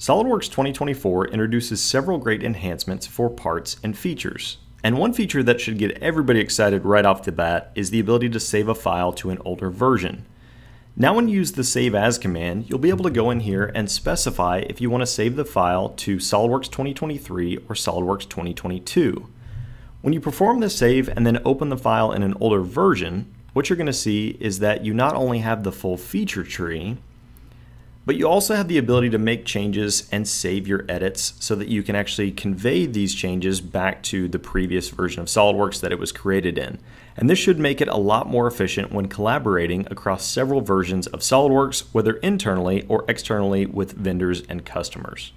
SOLIDWORKS 2024 introduces several great enhancements for parts and features. And one feature that should get everybody excited right off the bat is the ability to save a file to an older version. Now when you use the Save As command, you'll be able to go in here and specify if you want to save the file to SOLIDWORKS 2023 or SOLIDWORKS 2022. When you perform the save and then open the file in an older version, what you're going to see is that you not only have the full feature tree, but you also have the ability to make changes and save your edits so that you can actually convey these changes back to the previous version of SOLIDWORKS that it was created in. And this should make it a lot more efficient when collaborating across several versions of SOLIDWORKS, whether internally or externally with vendors and customers.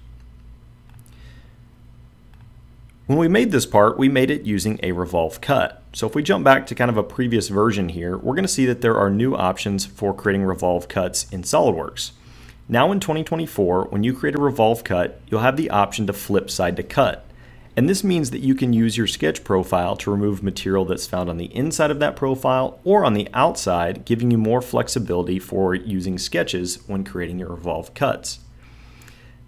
When we made this part, we made it using a revolve cut. So if we jump back to kind of a previous version here, we're going to see that there are new options for creating revolve cuts in SOLIDWORKS. Now in 2024, when you create a revolve cut, you'll have the option to flip side to cut. And this means that you can use your sketch profile to remove material that's found on the inside of that profile or on the outside, giving you more flexibility for using sketches when creating your revolve cuts.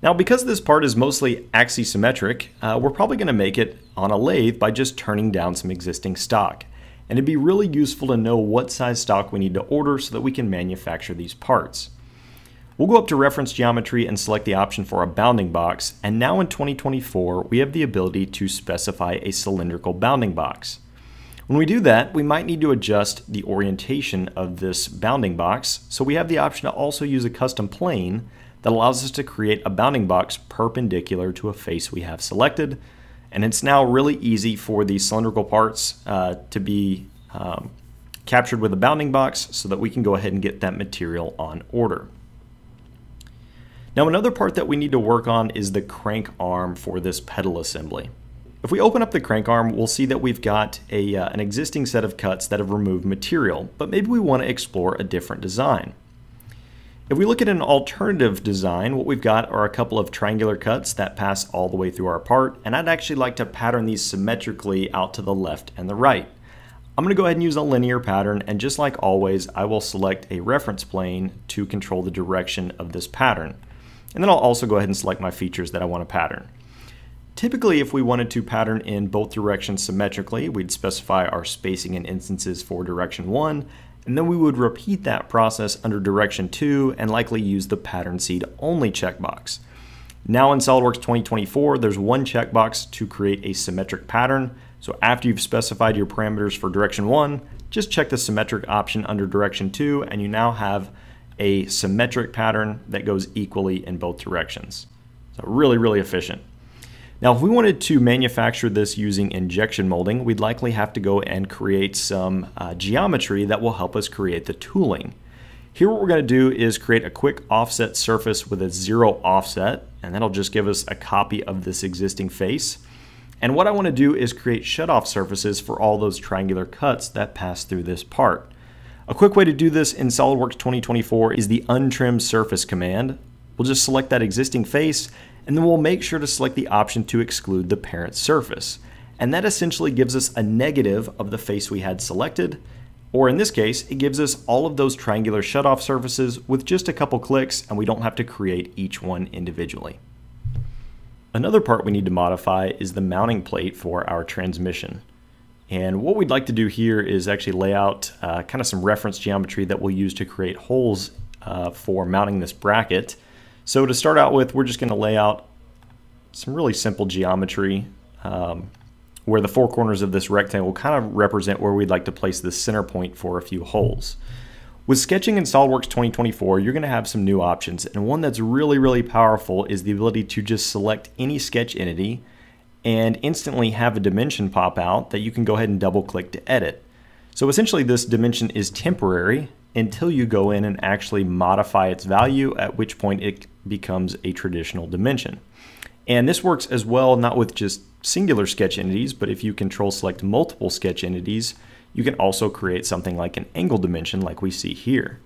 Now because this part is mostly axisymmetric, uh, we're probably going to make it on a lathe by just turning down some existing stock. And it'd be really useful to know what size stock we need to order so that we can manufacture these parts. We'll go up to reference geometry and select the option for a bounding box, and now in 2024 we have the ability to specify a cylindrical bounding box. When we do that, we might need to adjust the orientation of this bounding box, so we have the option to also use a custom plane that allows us to create a bounding box perpendicular to a face we have selected, and it's now really easy for these cylindrical parts uh, to be um, captured with a bounding box so that we can go ahead and get that material on order. Now another part that we need to work on is the crank arm for this pedal assembly. If we open up the crank arm, we'll see that we've got a, uh, an existing set of cuts that have removed material, but maybe we want to explore a different design. If we look at an alternative design, what we've got are a couple of triangular cuts that pass all the way through our part, and I'd actually like to pattern these symmetrically out to the left and the right. I'm going to go ahead and use a linear pattern, and just like always, I will select a reference plane to control the direction of this pattern. And then I'll also go ahead and select my features that I want to pattern. Typically, if we wanted to pattern in both directions symmetrically, we'd specify our spacing and instances for direction 1, and then we would repeat that process under direction 2 and likely use the pattern seed only checkbox. Now in SOLIDWORKS 2024, there's one checkbox to create a symmetric pattern. So after you've specified your parameters for direction 1, just check the symmetric option under direction 2 and you now have a symmetric pattern that goes equally in both directions. So really, really efficient. Now, if we wanted to manufacture this using injection molding, we'd likely have to go and create some uh, geometry that will help us create the tooling. Here what we're going to do is create a quick offset surface with a zero offset, and that'll just give us a copy of this existing face. And what I want to do is create shutoff surfaces for all those triangular cuts that pass through this part. A quick way to do this in SOLIDWORKS 2024 is the untrim surface command. We'll just select that existing face and then we'll make sure to select the option to exclude the parent surface. And that essentially gives us a negative of the face we had selected, or in this case, it gives us all of those triangular shutoff surfaces with just a couple clicks and we don't have to create each one individually. Another part we need to modify is the mounting plate for our transmission. And what we'd like to do here is actually lay out uh, kind of some reference geometry that we'll use to create holes uh, for mounting this bracket. So to start out with, we're just going to lay out some really simple geometry um, where the four corners of this rectangle kind of represent where we'd like to place the center point for a few holes. With sketching in SOLIDWORKS 2024, you're going to have some new options, and one that's really, really powerful is the ability to just select any sketch entity and instantly have a dimension pop out that you can go ahead and double click to edit. So essentially this dimension is temporary until you go in and actually modify its value, at which point it becomes a traditional dimension. And this works as well not with just singular sketch entities, but if you control select multiple sketch entities, you can also create something like an angle dimension like we see here.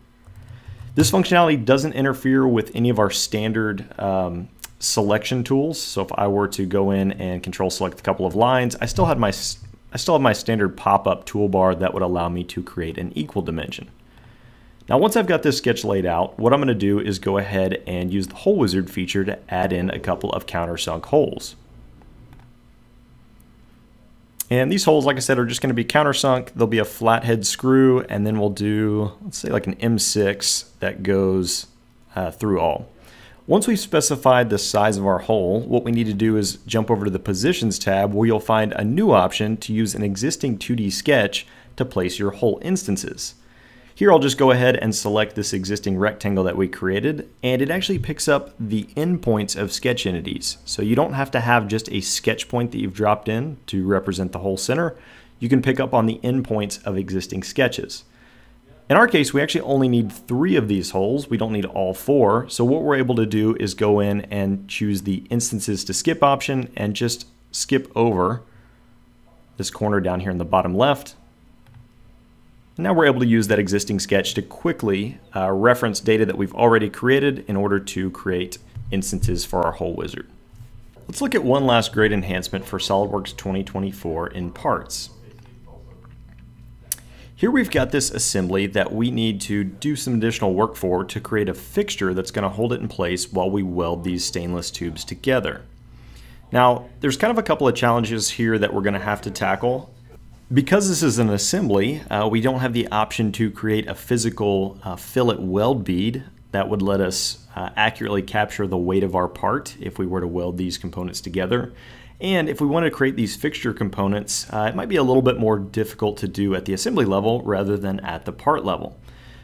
This functionality doesn't interfere with any of our standard um, selection tools. So if I were to go in and control select a couple of lines, I still had my I still have my standard pop-up toolbar that would allow me to create an equal dimension. Now once I've got this sketch laid out, what I'm going to do is go ahead and use the hole wizard feature to add in a couple of countersunk holes. And these holes, like I said, are just going to be countersunk. There'll be a flathead screw, and then we'll do, let's say like an M6 that goes uh, through all. Once we've specified the size of our hole, what we need to do is jump over to the Positions tab where you'll find a new option to use an existing 2D sketch to place your hole instances. Here I'll just go ahead and select this existing rectangle that we created and it actually picks up the endpoints of sketch entities. So you don't have to have just a sketch point that you've dropped in to represent the hole center. You can pick up on the endpoints of existing sketches. In our case, we actually only need three of these holes. We don't need all four. So what we're able to do is go in and choose the instances to skip option and just skip over this corner down here in the bottom left now we're able to use that existing sketch to quickly uh, reference data that we've already created in order to create instances for our hole wizard. Let's look at one last great enhancement for SOLIDWORKS 2024 in parts. Here we've got this assembly that we need to do some additional work for to create a fixture that's going to hold it in place while we weld these stainless tubes together. Now, there's kind of a couple of challenges here that we're going to have to tackle because this is an assembly, uh, we don't have the option to create a physical uh, fillet weld bead that would let us uh, accurately capture the weight of our part if we were to weld these components together. And if we want to create these fixture components, uh, it might be a little bit more difficult to do at the assembly level rather than at the part level.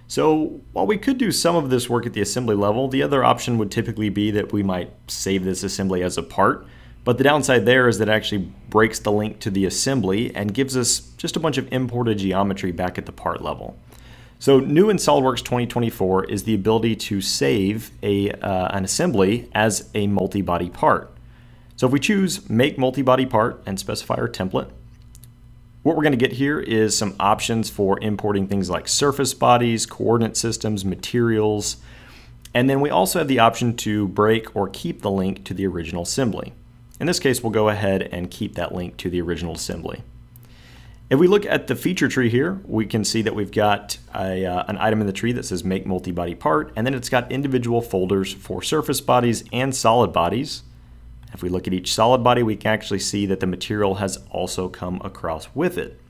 So while we could do some of this work at the assembly level, the other option would typically be that we might save this assembly as a part but the downside there is that it actually breaks the link to the assembly and gives us just a bunch of imported geometry back at the part level. So new in SOLIDWORKS 2024 is the ability to save a, uh, an assembly as a multi-body part. So if we choose make multi-body part and specify our template, what we're going to get here is some options for importing things like surface bodies, coordinate systems, materials, and then we also have the option to break or keep the link to the original assembly. In this case, we'll go ahead and keep that link to the original assembly. If we look at the feature tree here, we can see that we've got a, uh, an item in the tree that says make multi-body part, and then it's got individual folders for surface bodies and solid bodies. If we look at each solid body, we can actually see that the material has also come across with it.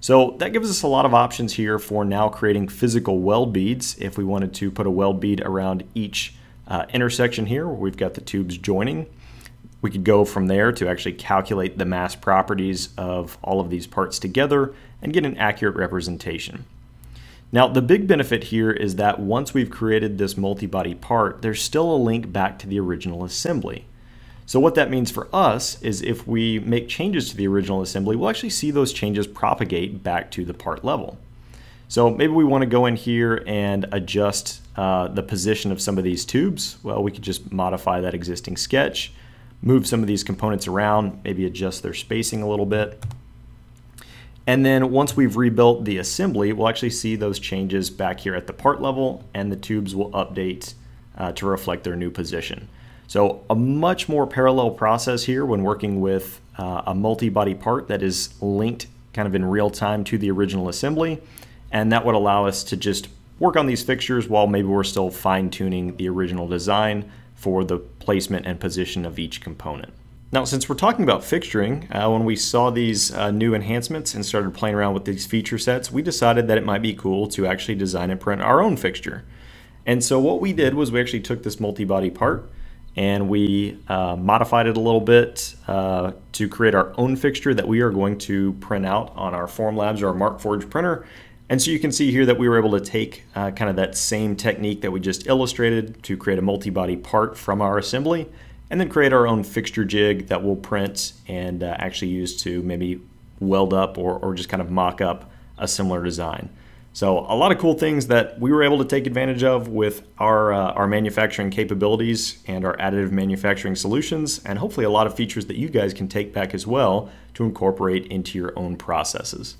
So that gives us a lot of options here for now creating physical weld beads. If we wanted to put a weld bead around each uh, intersection here, where we've got the tubes joining, we could go from there to actually calculate the mass properties of all of these parts together and get an accurate representation. Now, the big benefit here is that once we've created this multi-body part, there's still a link back to the original assembly. So what that means for us is if we make changes to the original assembly, we'll actually see those changes propagate back to the part level. So maybe we want to go in here and adjust uh, the position of some of these tubes. Well, we could just modify that existing sketch move some of these components around, maybe adjust their spacing a little bit. And then once we've rebuilt the assembly, we'll actually see those changes back here at the part level and the tubes will update uh, to reflect their new position. So a much more parallel process here when working with uh, a multi-body part that is linked kind of in real time to the original assembly. And that would allow us to just work on these fixtures while maybe we're still fine tuning the original design for the placement and position of each component. Now, since we're talking about fixturing, uh, when we saw these uh, new enhancements and started playing around with these feature sets, we decided that it might be cool to actually design and print our own fixture. And so what we did was we actually took this multi-body part and we uh, modified it a little bit uh, to create our own fixture that we are going to print out on our Formlabs or our Markforged printer and so you can see here that we were able to take uh, kind of that same technique that we just illustrated to create a multi-body part from our assembly and then create our own fixture jig that we'll print and uh, actually use to maybe weld up or, or just kind of mock up a similar design. So a lot of cool things that we were able to take advantage of with our, uh, our manufacturing capabilities and our additive manufacturing solutions, and hopefully a lot of features that you guys can take back as well to incorporate into your own processes.